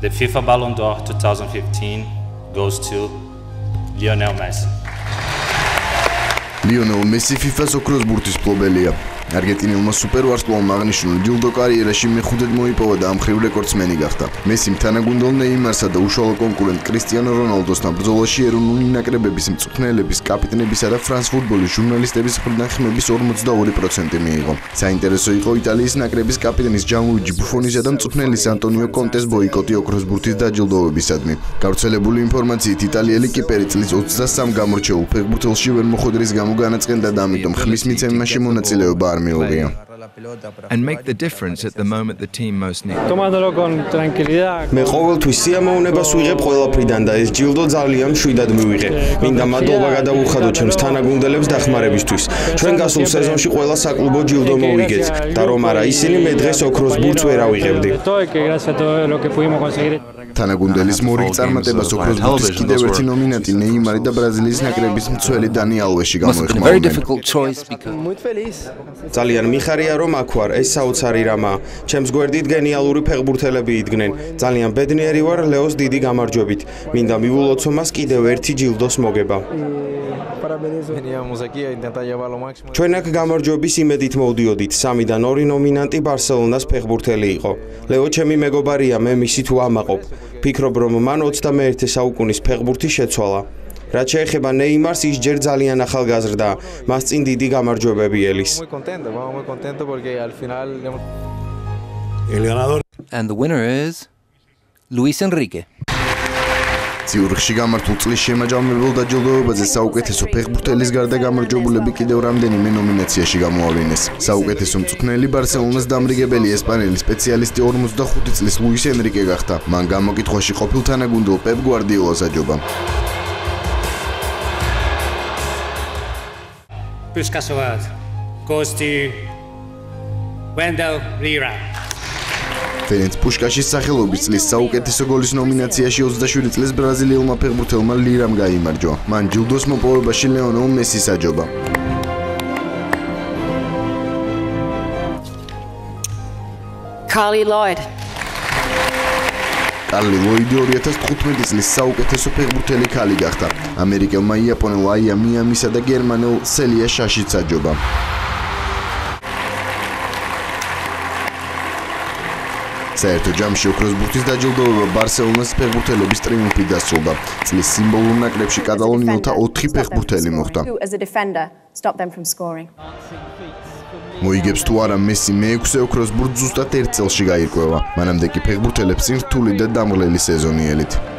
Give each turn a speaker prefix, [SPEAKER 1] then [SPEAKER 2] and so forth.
[SPEAKER 1] The FIFA Ballon d'Or 2015 goes to Lionel Messi.
[SPEAKER 2] ლიონელ მესი FIFA-ს ოქროს ბურთის მფლობელია. არგენტინელმა სუპერვარსკვლავმა აღნიშნული ჯილდო კარიერაში მეხუთედ მოიპოვა და ამხრივ რეკორდსმენი გახდა. მესიმ თანაგუნდელ ნეიმარსა და უშუალო კონკურენტ კრისტიანო რონალდოსთან ბრძოლაში ეროვნული ნაკრებების მწვრთნელების, კაპიტნებისა და ფრანს ფუტბოლის ჟურნალისტების მხრიდან ხმების 42% მიიღო. საინტერესო იყო იტალიის ნაკრების კაპიტნის ჯანლუიჯი ბუფონისა და მწვრთნელის ანტონიო კონტეს ბოიკოტი ოქროს ბურთის დაჯილდოებისადმი. გავრცელებული ინფორმაციით იტალიელი კიპერი წლის 23 გამორჩეულ ფეხბურთელში ვერ მოხვედრის გამო განაცხენდა და ამიტომ ხმის მიცემაში მონაწილეობა არ მიუღია.
[SPEAKER 3] and make the difference at the moment the team most needs.
[SPEAKER 4] Tomándolo con tranquilidad.
[SPEAKER 5] მე ყოველთვის სიამოვნებას ვიღებ ყველაფრიდან და ეს ჯილდო ძალიან მშვიდად მივიღე. მინდა მადლობა გადავუხადო ჩემს თანაგუნდელებს დახმარებისთვის. ჩვენ გასულ სეზონში ყველა საკლუბო ჯილდო მოვიგეთ და რომ არა ისინი მე დღეს ოქროს ბურთს ვერ ავიღებდი.
[SPEAKER 2] Თანაგუნდელის მორიგ წარმატებას ოქროს ბურთის კიდევ ერთი ნომინანტი ნეიმარი და ბრაზილიის ნაკრების მცველი დანი ალვეში გამოეხმაურნენ.
[SPEAKER 5] ძალიან მიხარია რომ აქ ვარ, ეს საოცარი რამაა. ჩემს გვერდით გენიალური ფეხბურთელები იდგნენ. ძალიან ბედნიერი ვარ ლეოს დიდი გამარჯვებით. მინდა მივულოცო მას კიდევ ერთი ჯილდოს მოგება. ჩვენ აქ გამარჯვების იმედით მოვდიოდით. 3-დან 2 ნომინანტი ბარსელონას ფეხბურთელი იყო. ლეო ჩემი მეგობარია, მე მისი თუ ამაყობ. ფიქრობ რომ მან 21 საუკუნის ფეხბურთი შეცვალა. რაც შეეხება ნეიმარს, ის ჯერ ძალიან ახალგაზრდა. მას წინ დიდი გამარჯვებები ელის.
[SPEAKER 6] And the winner is Luis Enrique.
[SPEAKER 2] ციურიხში გამართულ წლის შემაჯამებელ დაჯილდოებაზე საუკეთესო ფეხბურთელის გარდა გამარჯვებულები კიდევ რამდენიმე ნომინაციაში გამოავლინეს. საუკეთესო მწვრთნელი ბარსელონას დამრიგებელი ესპანელი სპეციალისტი 45 წლის ლუის ენრიკე გახდა. მან გამოკითხვაში ყოფილ თანაგუნდელ პეპ გვარდიოლას აჯობა.
[SPEAKER 7] Puskas Award goes to Wendell Rira.
[SPEAKER 2] ფერენც პუშკაშის სახელობის წლის საუკეთესო გოლის ნომინაციაში 27 წლის ბრაზილიელმა ფეხბურთელმა ლირამ გაიმარჯვა. მან ჯილდოს მოპოვებაში ლეონელ მესის აჯობა.
[SPEAKER 8] Carly Lloyd.
[SPEAKER 2] კარლი ლოიდი 2015 წლის საუკეთესო ფეხბურთელი ქალი გახდა. ამერიკელმა იაპონელ აია მიამისა და გერმანელ სელია შაშიც აჯობა. საერთო ჯამში ოქროს ბურთის დაჯილდოება ბარსელონას ფეხბურთელების ტრიუმფით დასრულდა. წლის სიმბოლურ ნაკრებში კატალონიელთა 4 ფეხბურთელი მოხვდა. მოიგებს თუ არა მესი მეექვსე ოქროს ბურთს ზუსტად ერთ წელში გაირკვევა. მანამდე კი ფეხბურთელებს წინ რთული და დამღლელი სეზონი ელით.